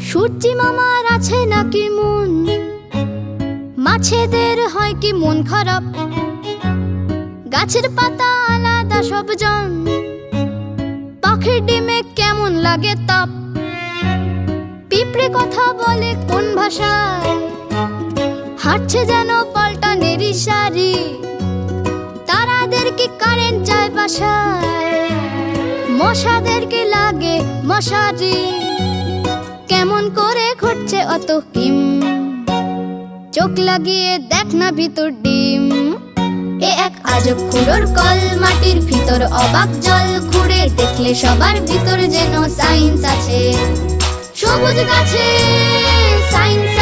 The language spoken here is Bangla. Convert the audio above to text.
সূর্যি মামার আছে নাকি মন? মাছেদের হয় কি মন খারাপ? গাছের পাতা আলাদা সব জন। পাখির ডিমে কেমন লাগে তাপ? পিঁপড়ে কথা বলে কোন ভাষায়? হাঁটছে যেন পাল্টা নেরি সারি। মশাদেরকে লাগে মশারি। কেমন করে ঘটছে অত হিম? চোখ লাগিয়ে দেখ না ভিতর ডিম। এ এক আজব খুঁড়োর কল, মাটির ভিতর অবাক জল। খুঁড়ে দেখলে সবার ভিতর যেন সাইন্স আছে। সবুজ গাছে নাচে